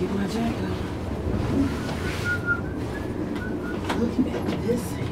Keep my jacket on. Looking at this